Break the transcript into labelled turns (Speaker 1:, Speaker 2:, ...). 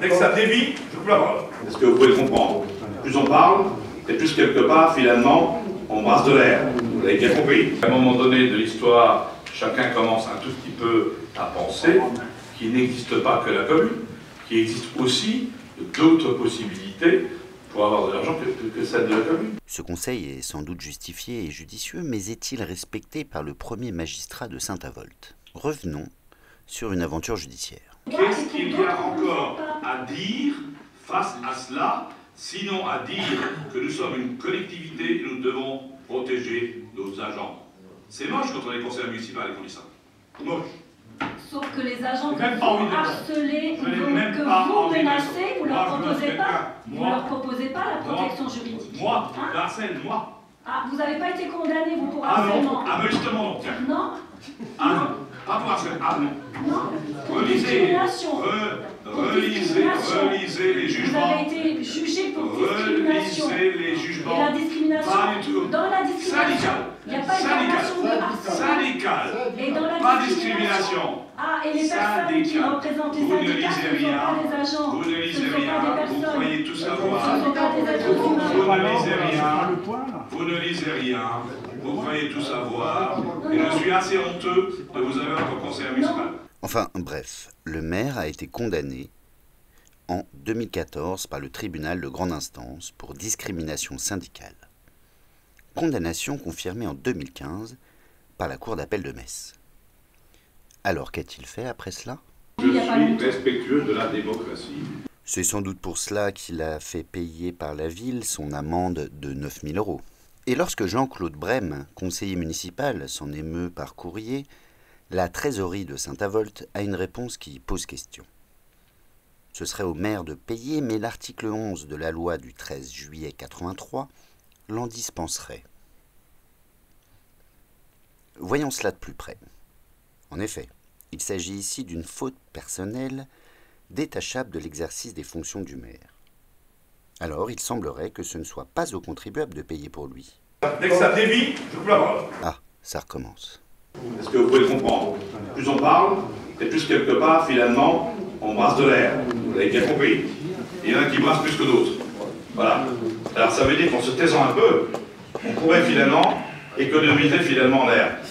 Speaker 1: Dès que ça dévie, je coupe la parole. Est-ce que vous pouvez le comprendre Plus on parle, et plus quelque part, finalement, on brasse de l'air. Vous l'avez bien compris. À un moment donné de l'histoire, chacun commence un tout petit peu à penser qu'il n'existe pas que la commune, qu'il existe aussi d'autres possibilités pour avoir de l'argent que, que, celle de la commune.
Speaker 2: Ce conseil est sans doute justifié et judicieux, mais est-il respecté par le premier magistrat de Saint-Avold? Revenons sur une aventure judiciaire.
Speaker 1: Qu'est-ce qu'il y a encore? À dire face à cela, sinon à dire que nous sommes une collectivité et nous devons protéger nos agents C'est moche contre les conseils municipaux et les ça. Moche.
Speaker 3: Sauf que les agents que vous harcelez, que vous menacez, vous ne leur proposez pas, vous leur proposez pas la protection juridique.
Speaker 1: Moi, hein harcèle, moi.
Speaker 3: Ah, vous n'avez pas été condamné, vous, pour harcèlement.
Speaker 1: Ah non, ah, justement non, tiens.
Speaker 3: Non
Speaker 1: Ah non, pour harcèlement, ah. Relisez, relisez, relisez les jugements.
Speaker 3: Vous avez été jugé pour discrimination.
Speaker 1: Relisez les jugements.
Speaker 3: Et la discrimination,
Speaker 1: pas du tout.
Speaker 3: dans la discrimination, il n'y a pas de
Speaker 1: Syndical.
Speaker 3: de harcèlement.
Speaker 1: Syndical.
Speaker 3: Et dans la
Speaker 1: Pas discrimination.
Speaker 3: Ah, et les personnes qui représentent les syndicats, ce ne sont pas des agents.
Speaker 1: Vous ne lisez rien, vous croyez tout savoir. Vous ne lisez rien, vous ne lisez rien, vous croyez tout savoir, et je suis assez honteux de vous avoir comme conseiller municipal.
Speaker 2: Enfin, bref, le maire a été condamné en 2014 par le tribunal de grande instance pour discrimination syndicale. Condamnation confirmée en 2015 par la Cour d'appel de Metz. Alors qu'a-t-il fait après cela?
Speaker 1: Je suis respectueux de la démocratie.
Speaker 2: C'est sans doute pour cela qu'il a fait payer par la ville son amende de 9000 euros. Et lorsque Jean-Claude Brême, conseiller municipal, s'en émeut par courrier, la trésorerie de Saint-Avold a une réponse qui pose question. Ce serait au maire de payer, mais l'article 11 de la loi du 13 juillet 83 l'en dispenserait. Voyons cela de plus près. En effet, il s'agit ici d'une faute personnelle détachable de l'exercice des fonctions du maire. Alors, il semblerait que ce ne soit pas au contribuable de payer pour lui.
Speaker 1: Dès que ça dévie, je coupe la parole.
Speaker 2: Ah, ça recommence.
Speaker 1: Est-ce que vous pouvez le comprendre? Plus on parle, et plus quelque part, finalement, on brasse de l'air. Vous l'avez bien compris. Il y en a qui brassent plus que d'autres. Voilà. Alors ça veut dire qu'en se taisant un peu, on pourrait finalement économiser finalement l'air.